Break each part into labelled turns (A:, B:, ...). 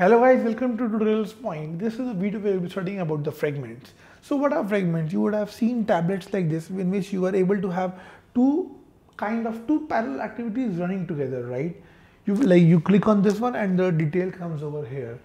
A: Hello guys, welcome to Tutorials Point. This is a video where we'll be studying about the fragments. So what are fragments? You would have seen tablets like this in which you are able to have two kind of two parallel activities running together, right? You like you click on this one and the detail comes over here.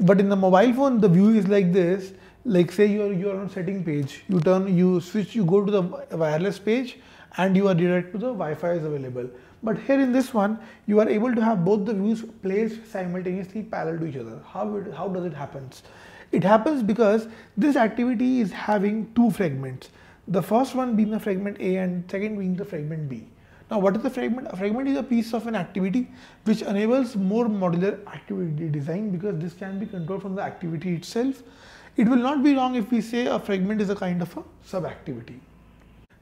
A: But in the mobile phone, the view is like this. Like say you are you are on setting page. You turn you switch you go to the wireless page and you are direct to the Wi-Fi is available. But here in this one, you are able to have both the views placed simultaneously parallel to each other. How, it, how does it happen? It happens because this activity is having two fragments. The first one being the fragment A and second being the fragment B. Now what is the fragment? A fragment is a piece of an activity which enables more modular activity design because this can be controlled from the activity itself. It will not be wrong if we say a fragment is a kind of a sub activity.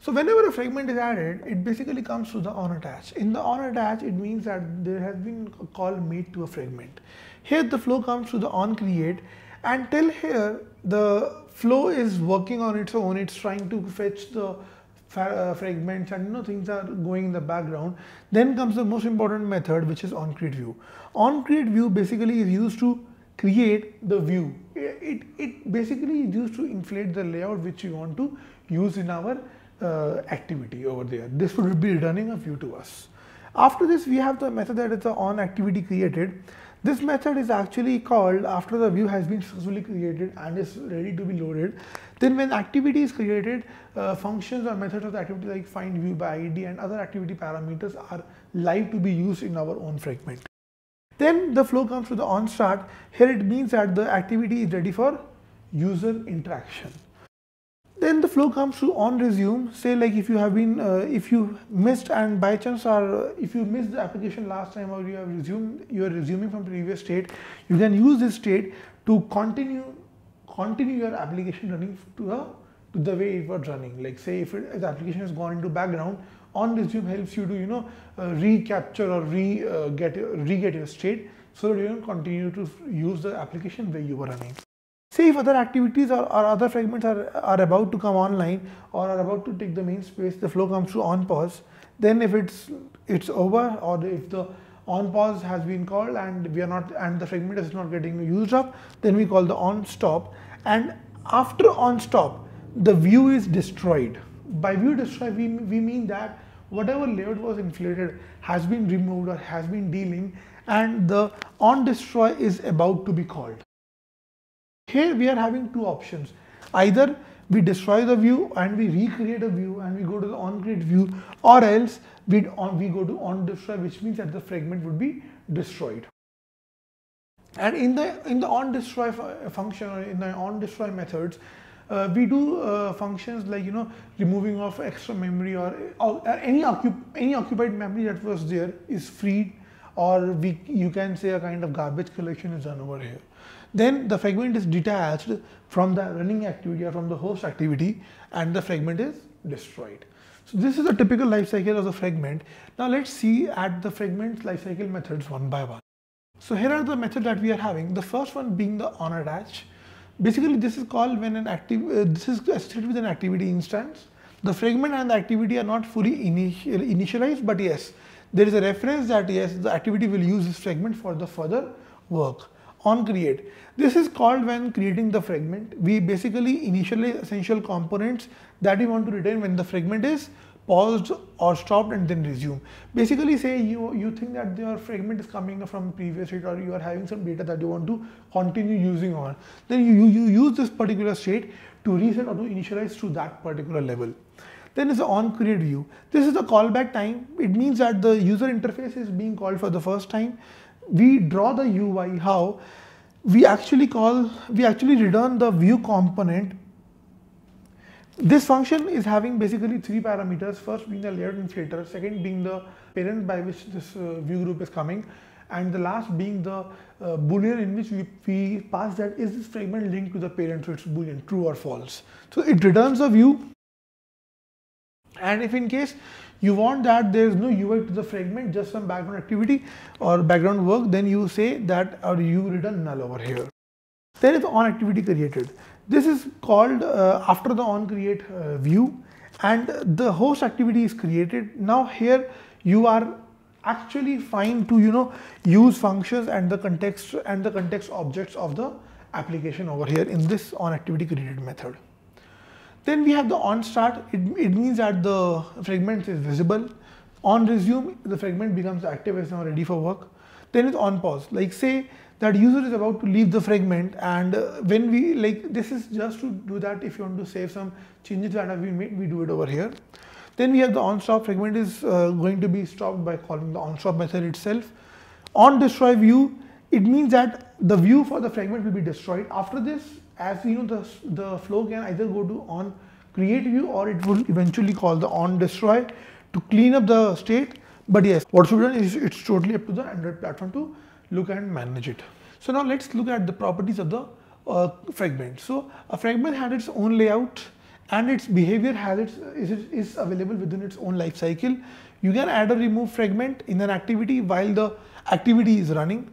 A: So whenever a fragment is added, it basically comes to the on attach. In the on attach, it means that there has been a call made to a fragment. Here the flow comes to the on create and till here the flow is working on its own. It's trying to fetch the uh, fragments and you know things are going in the background. Then comes the most important method which is on create view. On create view basically is used to create the view. It, it basically is used to inflate the layout which you want to use in our activity over there. This would be returning a view to us. After this, we have the method that is the on activity created. This method is actually called after the view has been successfully created and is ready to be loaded. Then when activity is created, uh, functions or methods of the activity like find view by ID and other activity parameters are live to be used in our own fragment. Then the flow comes to the on start. Here it means that the activity is ready for user interaction. Then the flow comes to on resume. Say like if you have been, uh, if you missed and by chance or uh, if you missed the application last time or you have resumed, you are resuming from previous state, you can use this state to continue, continue your application running to the to the way it was running. Like say if, it, if the application has gone into background, on resume helps you to you know uh, recapture or re uh, get re get your state so that you can continue to use the application where you were running. Say if other activities or, or, other fragments are, are about to come online or are about to take the main space, the flow comes to on pause. Then if it's it's over or if the on pause has been called and we are not and the fragment is not getting used up, then we call the on stop. And after on stop, the view is destroyed. By view destroyed, we, we mean that whatever layout was inflated has been removed or has been dealing and the on destroy is about to be called. Here we are having two options. Either we destroy the view and we recreate a view and we go to the on create view or else we, we go to on destroy which means that the fragment would be destroyed. And in the in the on destroy function or in the on destroy methods, uh, we do uh, functions like you know removing of extra memory or, or any any occupied memory that was there is freed or we you can say a kind of garbage collection is done over here. Then the fragment is detached from the running activity or from the host activity and the fragment is destroyed. So this is a typical life cycle of the fragment. Now let's see at the fragment life cycle methods one by one. So here are the methods that we are having. The first one being the on attach. Basically this is called when an active, uh, this is associated with an activity instance. The fragment and the activity are not fully initial, initialized but yes, there is a reference that yes, the activity will use this fragment for the further work on create. This is called when creating the fragment. We basically initialize essential components that we want to retain when the fragment is paused or stopped and then resume. Basically say you, you think that your fragment is coming from previous state or you are having some data that you want to continue using on. Then you, you use this particular state to reset or to initialize to that particular level. Then is the on create view. This is the callback time. It means that the user interface is being called for the first time we draw the UI how we actually call, we actually return the view component. This function is having basically three parameters, first being the layout inflator, second being the parent by which this uh, view group is coming, and the last being the uh, boolean in which we, we pass that is this fragment linked to the parent, so it's boolean, true or false. So it returns a view, and if in case you want that there is no UI to the fragment, just some background activity or background work, then you say that or you return null over here. There is on activity created. This is called uh, after the on create uh, view and the host activity is created. Now here you are actually fine to you know use functions and the context and the context objects of the application over here in this on activity created method. Then we have the on start. It, it means that the fragment is visible. On resume, the fragment becomes active as now ready for work. Then it's on pause. Like say that user is about to leave the fragment and uh, when we like this is just to do that if you want to save some changes that have been made, we do it over here. Then we have the on stop fragment is uh, going to be stopped by calling the on stop method itself. On destroy view, it means that the view for the fragment will be destroyed. After this, as you know, the, the flow can either go to on create view or it will eventually call the on destroy to clean up the state. But yes, what should be done is it's totally up to the Android platform to look and manage it. So now let's look at the properties of the uh, fragment. So a fragment has its own layout and its behavior has its, is, is available within its own life cycle. You can add or remove fragment in an activity while the activity is running.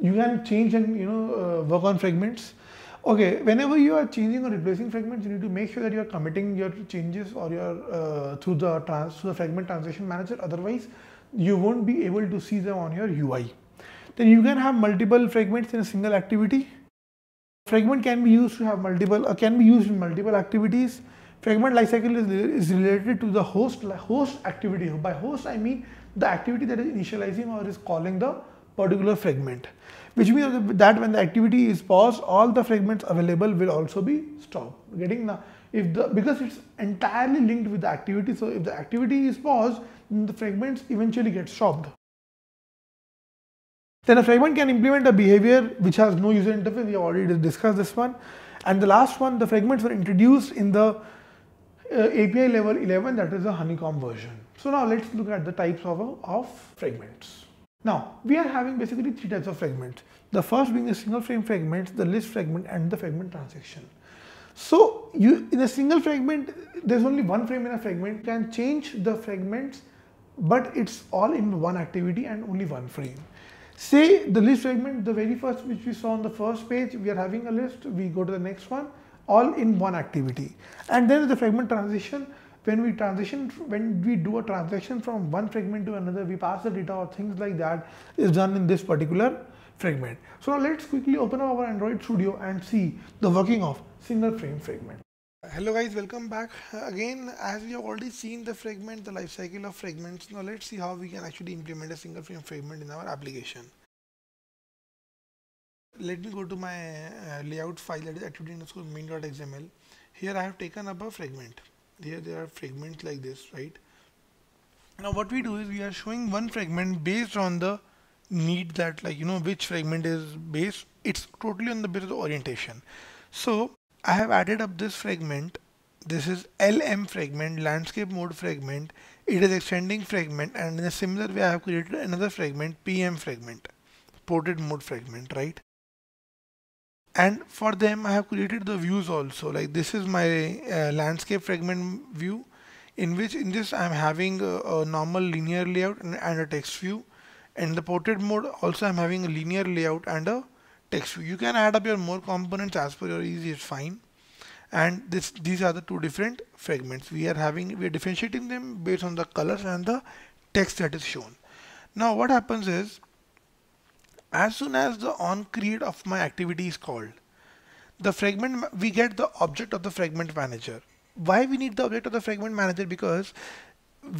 A: You can change and you know uh, work on fragments. Okay, whenever you are changing or replacing fragments, you need to make sure that you are committing your changes or your uh, through the trans through the fragment transition manager. Otherwise, you won't be able to see them on your UI. Then you can have multiple fragments in a single activity. Fragment can be used to have multiple, uh, can be used in multiple activities. Fragment lifecycle is, is related to the host host activity. By host, I mean the activity that is initializing or is calling the particular fragment, which means that when the activity is paused, all the fragments available will also be stopped. Getting the if the because it's entirely linked with the activity, so if the activity is paused, then the fragments eventually get stopped. Then a fragment can implement a behavior which has no user interface. We have already discussed this one. And the last one, the fragments were introduced in the uh, API level 11, that is the honeycomb version. So now let's look at the types of, of fragments. Now we are having basically three types of fragments. The first being the single frame fragments, the list fragment and the fragment transaction. So you in a single fragment, there's only one frame in a fragment, can change the fragments, but it's all in one activity and only one frame. Say the list fragment, the very first which we saw on the first page, we are having a list, we go to the next one, all in one activity. And then the fragment transition, when we transition, when we do a transaction from one fragment to another, we pass the data or things like that is done in this particular fragment. So now let's quickly open up our Android Studio and see the working of single frame fragment. Hello guys, welcome back. Again, as we have already seen the fragment, the life cycle of fragments, now let's see how we can actually implement a single frame fragment in our application. Let me go to my uh, layout file that is activity underscore main.xml. Here I have taken up a fragment. Here there are fragments like this, right? Now what we do is we are showing one fragment based on the need that like, you know, which fragment is based. It's totally on the basis of orientation. So I have added up this fragment. This is LM fragment, landscape mode fragment. It is extending fragment and in a similar way I have created another fragment, PM fragment, portrait mode fragment, right? And for them I have created the views also. Like this is my uh, landscape fragment view in which in this I am having a, a normal linear layout and, and a text view. In the portrait mode also I am having a linear layout and a text view. You can add up your more components as per your ease is fine. And this these are the two different fragments. We are having we are differentiating them based on the colors and the text that is shown. Now what happens is as soon as the on create of my activity is called, the fragment we get the object of the fragment manager. Why we need the object of the fragment manager? Because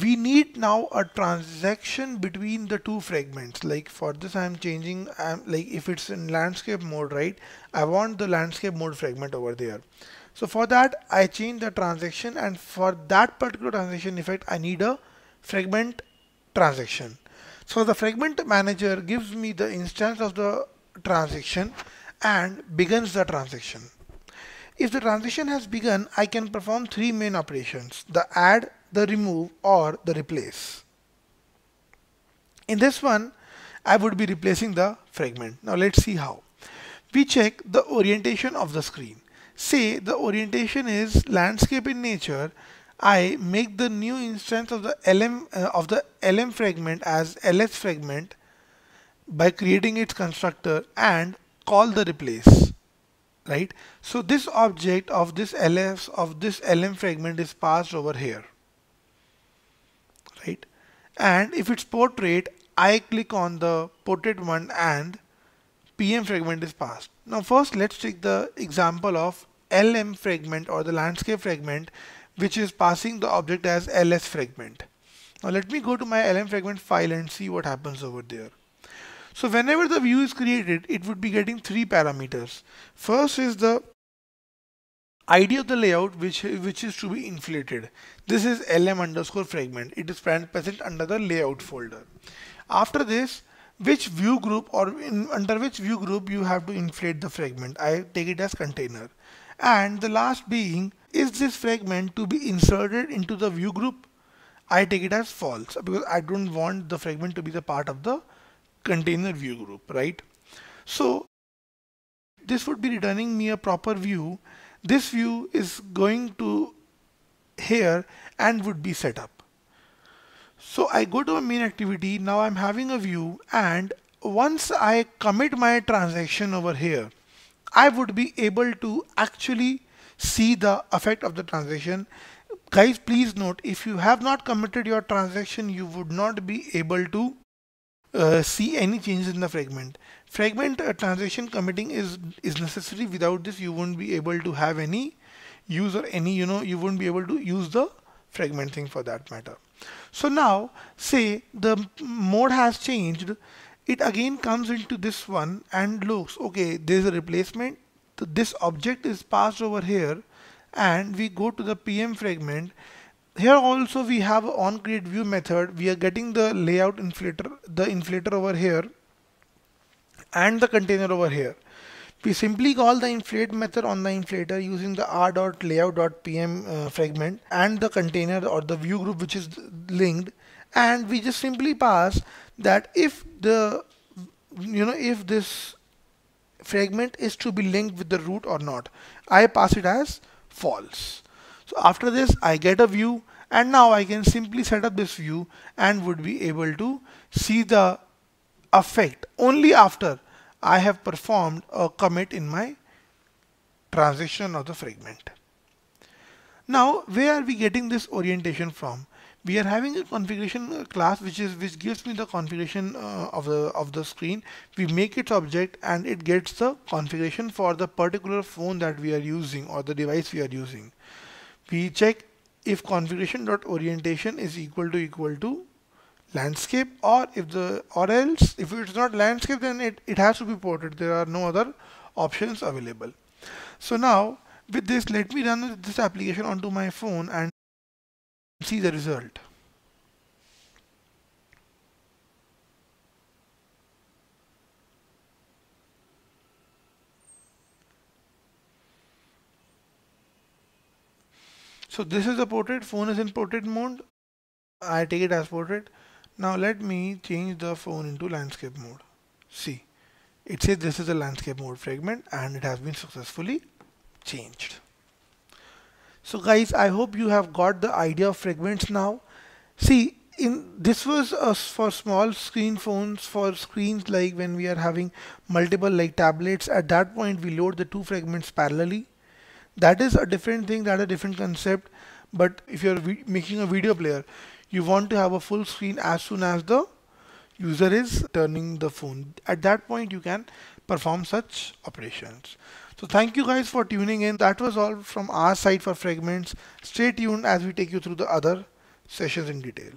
A: we need now a transaction between the two fragments like for this I'm changing I'm like if it's in landscape mode right I want the landscape mode fragment over there so for that I change the transaction and for that particular transaction effect I need a fragment transaction so the fragment manager gives me the instance of the transaction and begins the transaction if the transaction has begun I can perform three main operations the add the remove or the replace. In this one, I would be replacing the fragment. Now let's see how. We check the orientation of the screen. Say the orientation is landscape in nature. I make the new instance of the LM uh, of the LM fragment as ls fragment by creating its constructor and call the replace right? So this object of this ls of this lm fragment is passed over here right? And if it's portrait I click on the portrait one and PM fragment is passed. Now first let's take the example of LM fragment or the landscape fragment which is passing the object as LS fragment. Now let me go to my LM fragment file and see what happens over there. So whenever the view is created, it would be getting three parameters. First is the ID of the layout which, which is to be inflated. This is lm underscore fragment. It is present under the layout folder. After this, which view group or in, under which view group you have to inflate the fragment. I take it as container. And the last being, is this fragment to be inserted into the view group? I take it as false because I don't want the fragment to be the part of the container view group, right? So this would be returning me a proper view this view is going to here and would be set up. So I go to a main activity. Now I'm having a view and once I commit my transaction over here, I would be able to actually see the effect of the transaction. Guys, please note, if you have not committed your transaction, you would not be able to uh, see any changes in the fragment. Fragment uh, transaction committing is is necessary. Without this, you won't be able to have any use or any you know you won't be able to use the fragment thing for that matter. So now say the mode has changed. It again comes into this one and looks okay. There's a replacement. This object is passed over here, and we go to the PM fragment. Here also we have on create view method. We are getting the layout inflator the inflator over here and the container over here. We simply call the inflate method on the inflator using the r.layout.pm uh, fragment and the container or the view group which is linked. And we just simply pass that if the you know if this fragment is to be linked with the root or not I pass it as false so after this I get a view and now I can simply set up this view and would be able to see the effect only after I have performed a commit in my transaction of the fragment. Now where are we getting this orientation from? We are having a configuration class which is which gives me the configuration uh, of the of the screen. We make its object and it gets the configuration for the particular phone that we are using or the device we are using. We check if configuration dot orientation is equal to equal to landscape or if the or else if it's not landscape then it, it has to be portrait there are no other options available. So now with this let me run this application onto my phone and see the result So this is the portrait, phone is in portrait mode. I take it as portrait. Now let me change the phone into landscape mode. See, it says this is a landscape mode fragment and it has been successfully changed. So guys, I hope you have got the idea of fragments now. See, in this was uh, for small screen phones for screens like when we are having multiple like tablets. At that point we load the two fragments parallelly. That is a different thing that a different concept. But if you're making a video player you want to have a full screen as soon as the user is turning the phone. At that point you can perform such operations so thank you guys for tuning in. That was all from our side for fragments. Stay tuned as we take you through the other sessions in detail